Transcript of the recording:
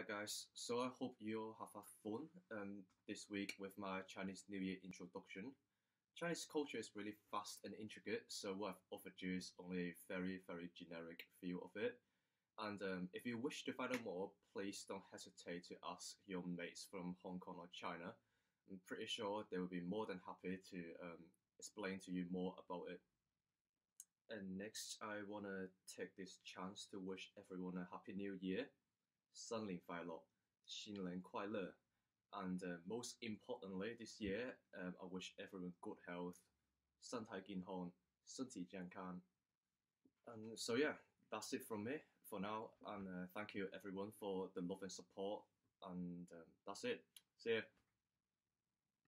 Hi guys, so I hope you all have had fun um, this week with my Chinese New Year introduction. Chinese culture is really vast and intricate, so what I've offered you is only a very, very generic view of it. And um, if you wish to find out more, please don't hesitate to ask your mates from Hong Kong or China. I'm pretty sure they will be more than happy to um, explain to you more about it. And next, I want to take this chance to wish everyone a happy new year. Sunling Fai Lo, Xin Le. And uh, most importantly, this year, um, I wish everyone good health, Tai Gin Sun Ti Kan. And so, yeah, that's it from me for now. And uh, thank you, everyone, for the love and support. And um, that's it. See ya.